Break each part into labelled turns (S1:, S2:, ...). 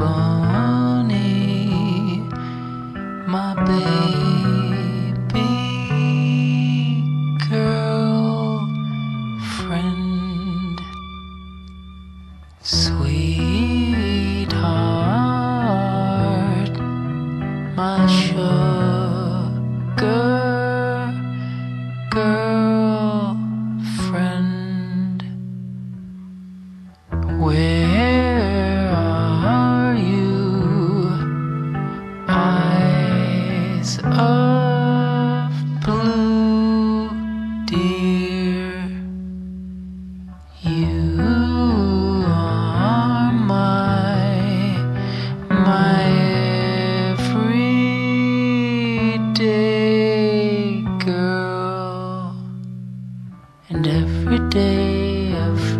S1: bunny,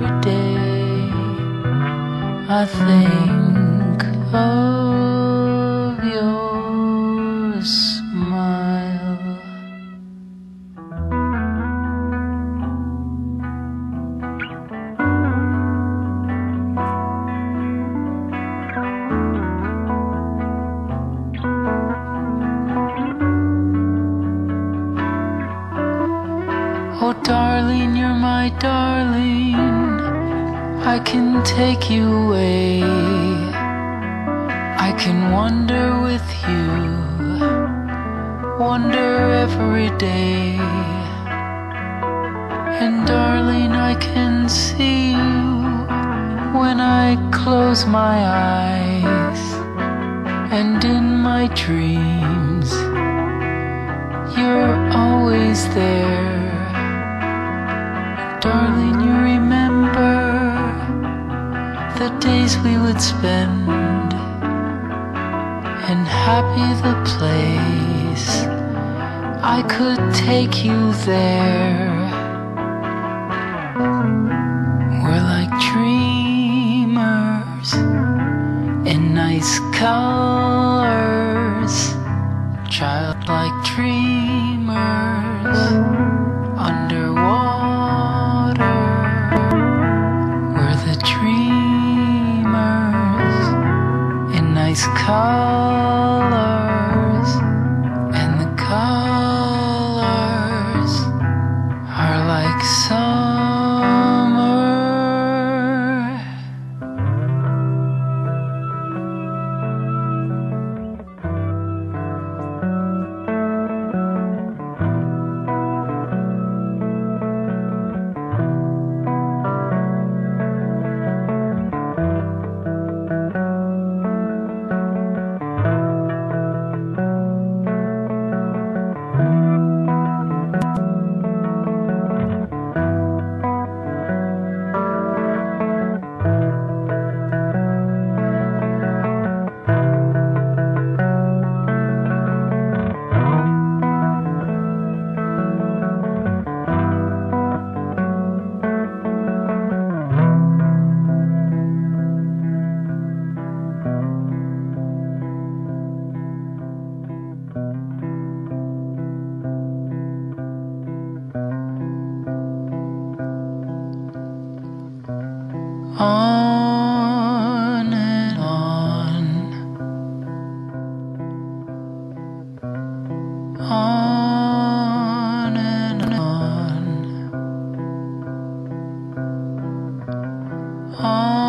S1: every day, I think of your smile. Oh, darling, you're my darling. I can take you away. I can wander with you, wander every day. And, darling, I can see you when I close my eyes. And in my dreams, you're always there. days we would spend, and happy the place. I could take you there. We're like dreamers in nice colors, childlike dreams. on and on. On and on. On.